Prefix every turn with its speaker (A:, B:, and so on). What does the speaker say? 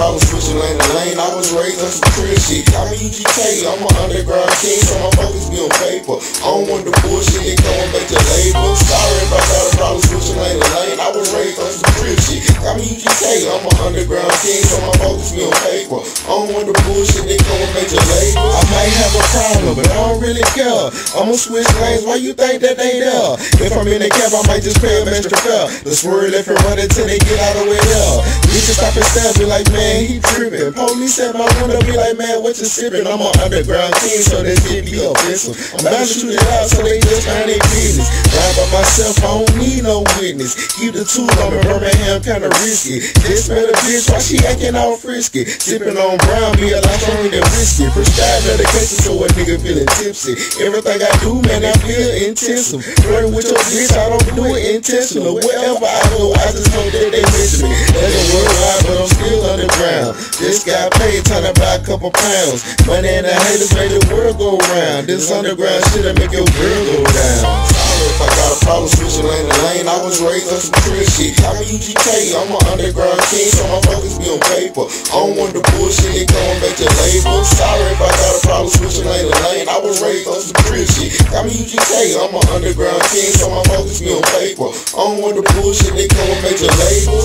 A: problem switching lane to lane. I was raised on some crib shit. Got me UGK, I'm an underground king, so my focus be on paper. I don't want the bullshit that coming back to label. Sorry if I got a problem switching lane to lane. I was raised on some crib shit. Got me UGK, I'm an underground king, so my focus be on paper. I don't want the bullshit a but I don't really care. I'ma switch lanes, why you think that they there? If I'm in the cab, I might just pay them extra fare. The swerve left and run until they get out of the way there. Bitches stop and stab me like, man, he tripping. Police at my window be like, man, what you sipping? I'm an underground king, so they shit be offensive. I'm bound to shoot it out, so they just mind their business. Ride by myself, I don't need no witness. Keep the tool on me, Birmingham kinda risky. This a bitch, why she acting all frisky? Sipping on brown beer like stronger than whiskey. Prescribed medication, so a nigga feeling tipsy. Everything I do, man, I feel intensive. Flirting with your bitch, I don't do it intentional. Wherever I go, I just know that they miss me. That's a worldwide, but I'm still underground. Just got paid, time to buy a couple pounds. Money and the haters made the world go round. This underground shit that make your girl go down. If I got a problem switching lane to lane. I was raised on some crib shit. I'm a UGK, I'm an underground king, so my focus be on paper. I don't want the bullshit that coming back to label. some real shit. Got me UGK, I'm an underground king, so my focus be on paper. I don't want the bullshit, they come with make your label.